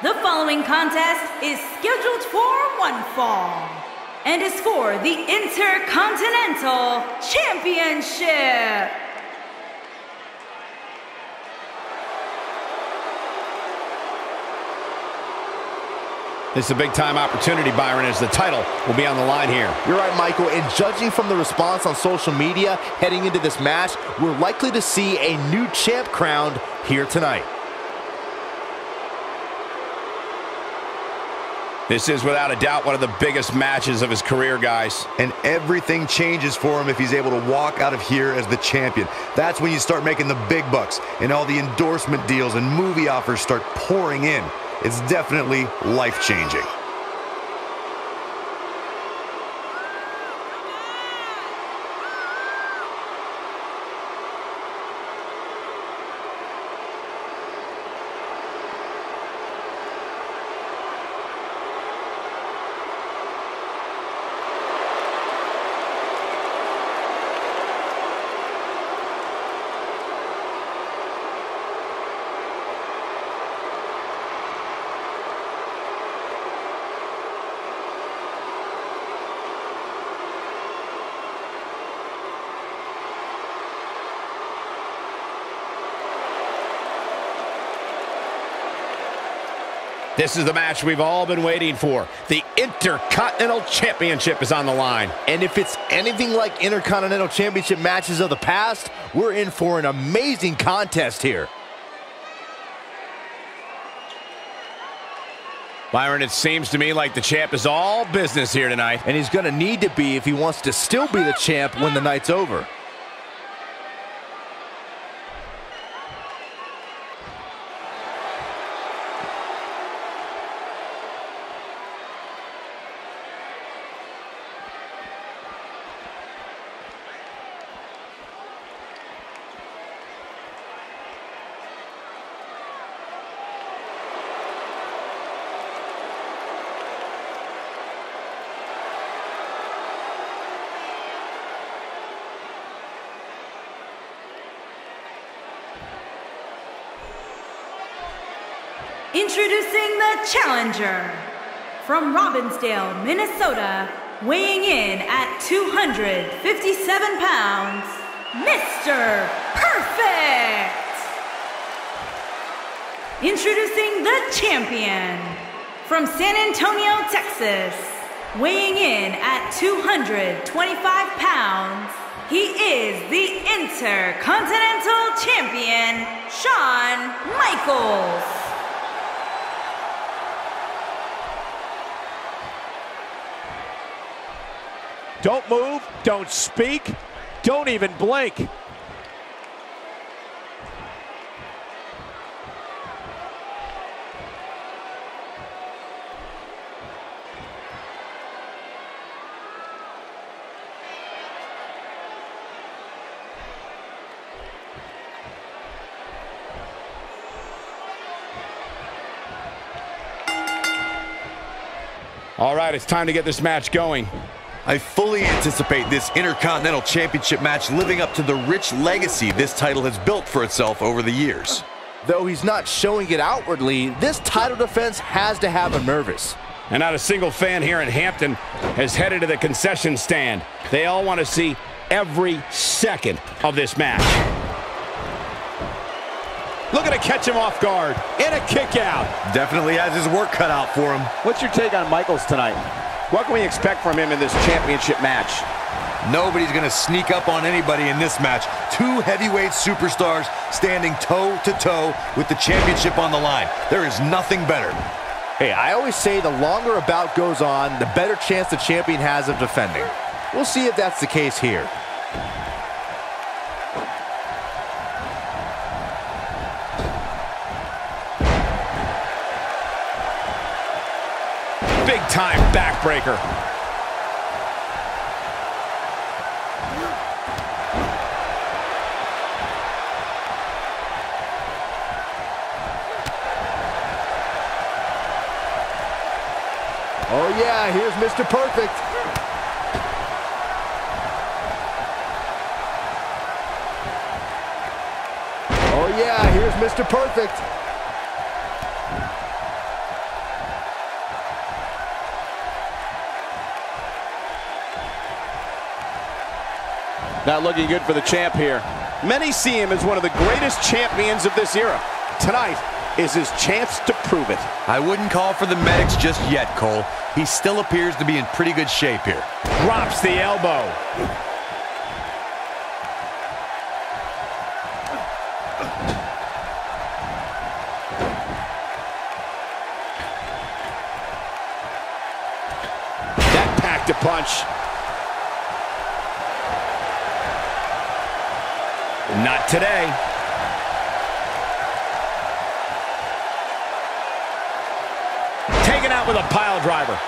The following contest is scheduled for one fall and is for the Intercontinental Championship. This is a big time opportunity, Byron, as the title will be on the line here. You're right, Michael, and judging from the response on social media heading into this match, we're likely to see a new champ crowned here tonight. This is without a doubt one of the biggest matches of his career, guys. And everything changes for him if he's able to walk out of here as the champion. That's when you start making the big bucks and all the endorsement deals and movie offers start pouring in. It's definitely life-changing. This is the match we've all been waiting for. The Intercontinental Championship is on the line. And if it's anything like Intercontinental Championship matches of the past, we're in for an amazing contest here. Byron, it seems to me like the champ is all business here tonight. And he's going to need to be if he wants to still be the champ when the night's over. Introducing the challenger from Robbinsdale, Minnesota, weighing in at 257 pounds, Mr. Perfect. Introducing the champion from San Antonio, Texas, weighing in at 225 pounds, he is the Intercontinental Champion, Shawn Michaels. Don't move, don't speak, don't even blink. All right, it's time to get this match going. I fully anticipate this Intercontinental Championship match living up to the rich legacy this title has built for itself over the years. Though he's not showing it outwardly, this title defense has to have him nervous. And not a single fan here in Hampton has headed to the concession stand. They all want to see every second of this match. Looking to catch him off guard. And a kick out. Definitely has his work cut out for him. What's your take on Michaels tonight? What can we expect from him in this championship match? Nobody's going to sneak up on anybody in this match. Two heavyweight superstars standing toe-to-toe with the championship on the line. There is nothing better. Hey, I always say the longer a bout goes on, the better chance the champion has of defending. We'll see if that's the case here. Backbreaker. Oh yeah, here's Mr. Perfect. Oh yeah, here's Mr. Perfect. Not looking good for the champ here. Many see him as one of the greatest champions of this era. Tonight is his chance to prove it. I wouldn't call for the medics just yet, Cole. He still appears to be in pretty good shape here. Drops the elbow. Not today. Taken out with a pile driver.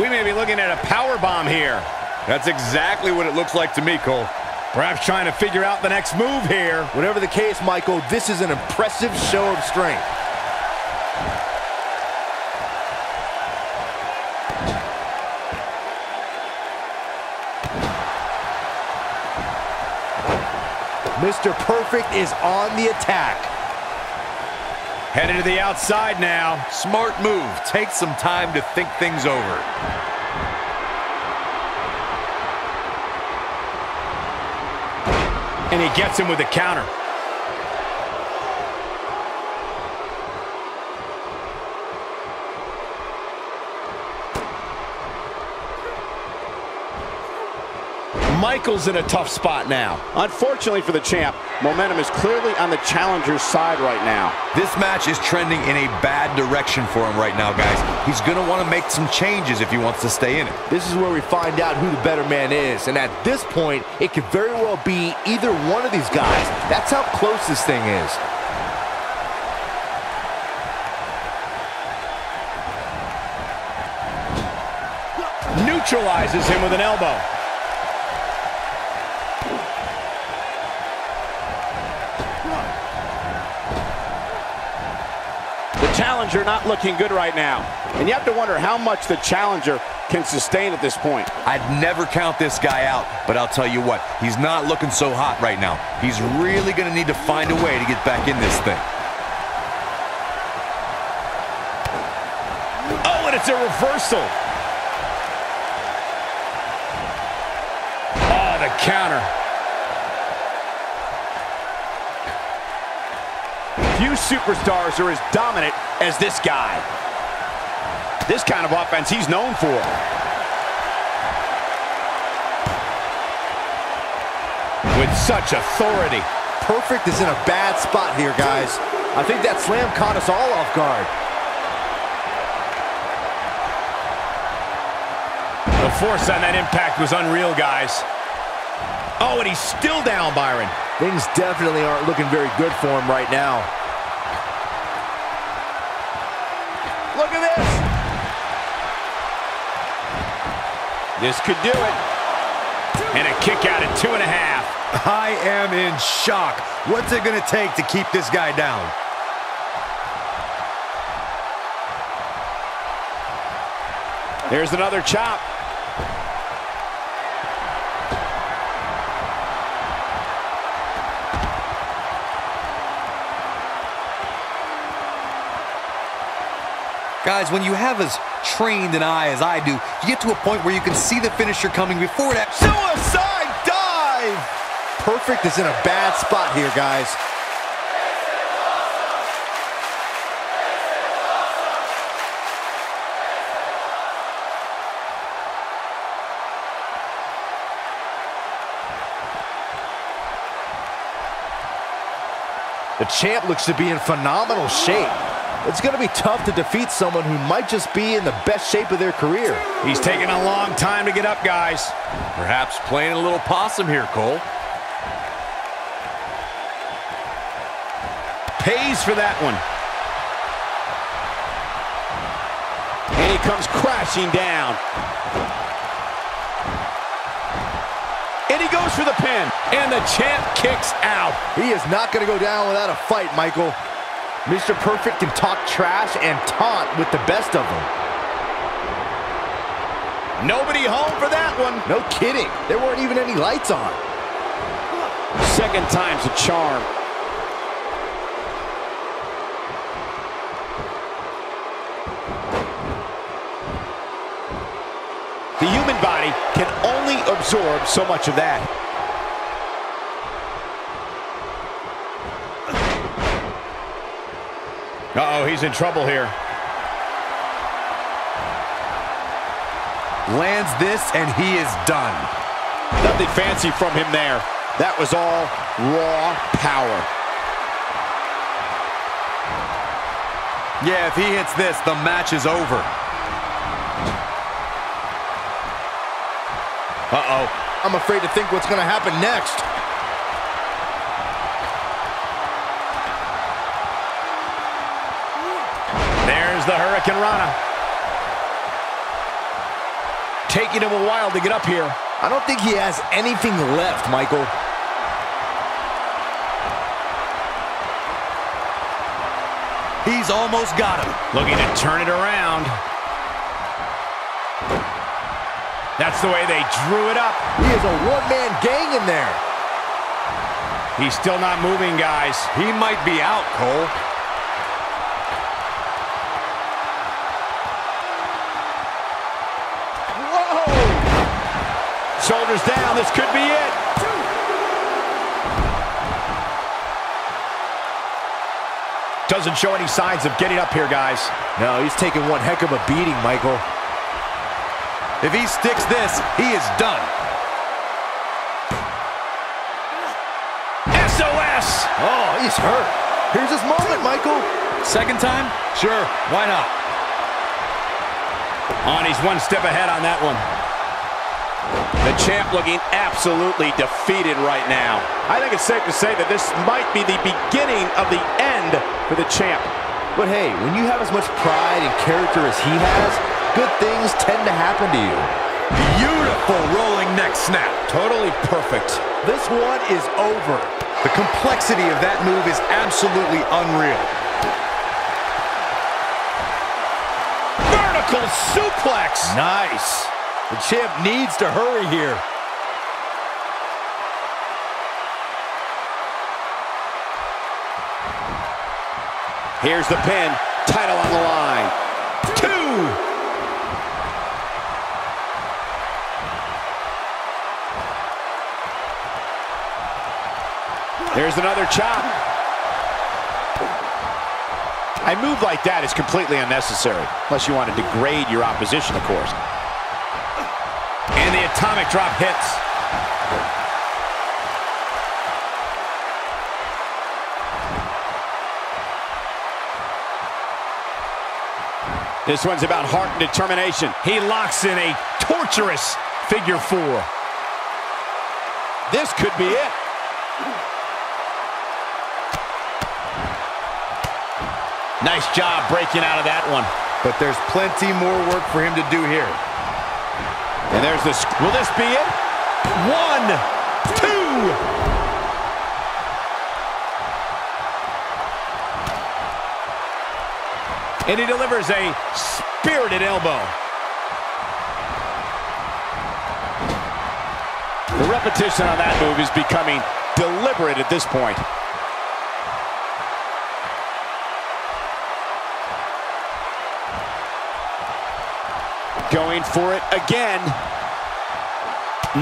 We may be looking at a power bomb here. That's exactly what it looks like to me, Cole. Perhaps trying to figure out the next move here. Whatever the case, Michael, this is an impressive show of strength. Mr. Perfect is on the attack. Headed to the outside now. Smart move. Take some time to think things over. And he gets him with a counter. Michaels in a tough spot now. Unfortunately for the champ, momentum is clearly on the challenger's side right now. This match is trending in a bad direction for him right now, guys. He's going to want to make some changes if he wants to stay in it. This is where we find out who the better man is. And at this point, it could very well be either one of these guys. That's how close this thing is. Neutralizes him with an elbow. Challenger not looking good right now. And you have to wonder how much the challenger can sustain at this point. I'd never count this guy out, but I'll tell you what, he's not looking so hot right now. He's really going to need to find a way to get back in this thing. Oh, and it's a reversal. Oh, the counter. Few superstars are as dominant as this guy. This kind of offense he's known for. With such authority. Perfect is in a bad spot here, guys. I think that slam caught us all off guard. The force on that impact was unreal, guys. Oh, and he's still down, Byron. Things definitely aren't looking very good for him right now. This could do it. And a kick out at two and a half. I am in shock. What's it going to take to keep this guy down? There's another chop. Guys, when you have as trained an eye as I do, you get to a point where you can see the finisher coming before that. Suicide dive! Perfect is in a bad spot here, guys. The champ looks to be in phenomenal shape. It's going to be tough to defeat someone who might just be in the best shape of their career. He's taking a long time to get up, guys. Perhaps playing a little possum here, Cole. Pays for that one. And he comes crashing down. And he goes for the pin. And the champ kicks out. He is not going to go down without a fight, Michael. Mr. Perfect can talk trash and taunt with the best of them. Nobody home for that one. No kidding. There weren't even any lights on. Second time's a charm. The human body can only absorb so much of that. He's in trouble here. Lands this, and he is done. Nothing fancy from him there. That was all raw power. Yeah, if he hits this, the match is over. Uh-oh. I'm afraid to think what's going to happen next. The hurricanrana. Taking him a while to get up here. I don't think he has anything left, Michael. He's almost got him. Looking to turn it around. That's the way they drew it up. He is a one-man gang in there. He's still not moving, guys. He might be out, Cole. Down. This could be it. Doesn't show any signs of getting up here, guys. No, he's taking one heck of a beating, Michael. If he sticks this, he is done. SOS! Oh, he's hurt. Here's his moment, Michael. Second time? Sure, why not? On, he's one step ahead on that one. The champ looking absolutely defeated right now. I think it's safe to say that this might be the beginning of the end for the champ. But hey, when you have as much pride and character as he has, good things tend to happen to you. Beautiful rolling neck snap. Totally perfect. This one is over. The complexity of that move is absolutely unreal. Vertical suplex! Nice. The champ needs to hurry here. Here's the pin. Title on the line. Two! There's another chop. A move like that is completely unnecessary, unless you want to degrade your opposition, of course. Atomic drop hits. This one's about heart and determination. He locks in a torturous figure four. This could be it. Nice job breaking out of that one. But there's plenty more work for him to do here. And there's this. Will this be it? One, two. And he delivers a spirited elbow. The repetition on that move is becoming deliberate at this point. Going for it again.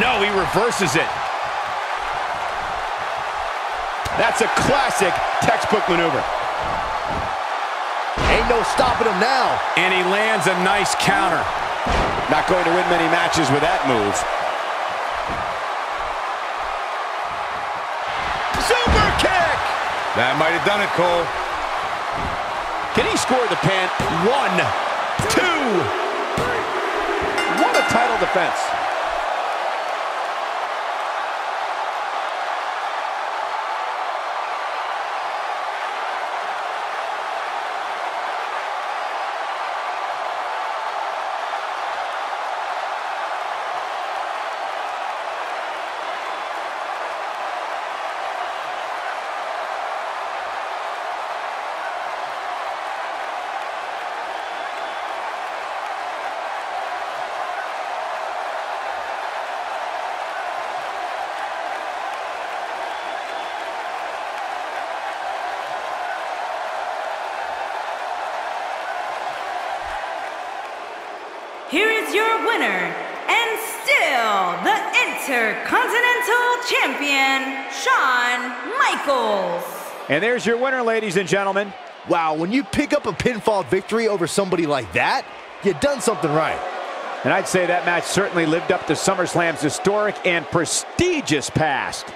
No, he reverses it. That's a classic textbook maneuver. Ain't no stopping him now. And he lands a nice counter. Not going to win many matches with that move. Super kick! That might have done it, Cole. Can he score the pin? One, two. What a is your winner and still the Intercontinental Champion, Shawn Michaels. And there's your winner, ladies and gentlemen. Wow, when you pick up a pinfall victory over somebody like that, you've done something right. And I'd say that match certainly lived up to SummerSlam's historic and prestigious past.